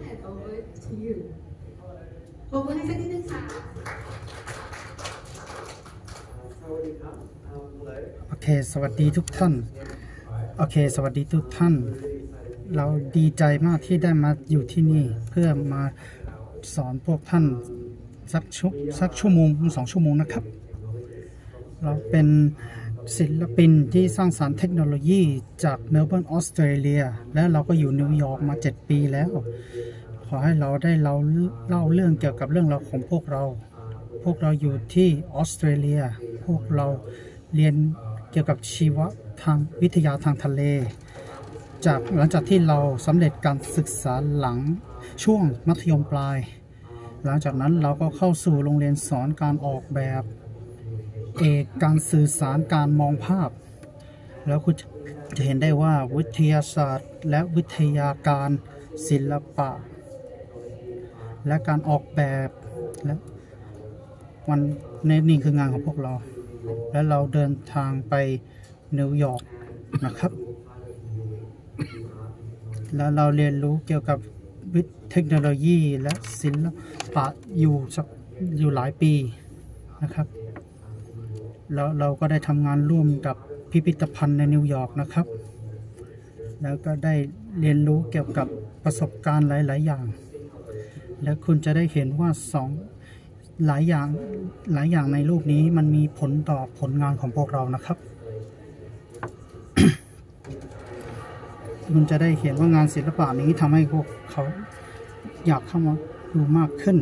hand over to you ปรบมือให้สักนิดนึงค่ะสวัสดีครับ um, hello โอเค สวัสดีทุกท่าน โอเค สวัสดีทุกท่าน เราดีใจมากที่ได้มาอยู่ที่นี่ เพื่อมาสอนพวกท่านสักชั่วสักชั่วโมงถึงสองชั่วโมงนะครับ เราเป็น ศิลปินที่สร้างสารรค์เทคโนโลยีจากเมลเบิร์นออสเตรเลียและเราก็อยู่นิวยอร์กมา 7 ปีแล้ว ขอให้เราได้เราเล่าเรื่องเกี่ยวกับเรื่องราวของพวกเรา พวกเราอยู่ที่ออสเตรเลีย พวกเราเรียนเกี่ยวกับชีวะทางวิทยาทางทะเล จากหลังจากที่เราสำเร็จการศึกษาหลังช่วงมัธยมปลาย หลังจากนั้นเราก็เข้าสู่โรงเรียนสอนการออกแบบ เอกการสื่อสารการมองภาพ แล้วคุณจะเห็นได้ว่าวิทยาศาสตร์ และวิทยาการศิลปะ และการออกแบบและวันนี้นี่คืองานของพวกเรา และเราเดินทางไปนิวยอร์กนะครับ แล้วเราเรียนรู้เกี่ยวกับวิทย์เทคโนโลยีและศิลปะอยู่สักอยู่หลายปีนะครับ แล้วเราก็ได้ทำงานร่วมกับพิพิธภัณฑ์ในนิวยอร์กนะครับ แล้วก็ได้เรียนรู้เกี่ยวกับประสบการณ์หลาย ๆ อย่าง แล้วคุณจะได้เห็นว่าสองหลายอย่างหลายอย่างในรูปนี้มันมีผลต่อผลงานของพวกเรานะครับ คุณจะได้เห็นว่างานศิลปะนี้ทำให้พวกเขาอยากเข้ามาดูมากขึ้น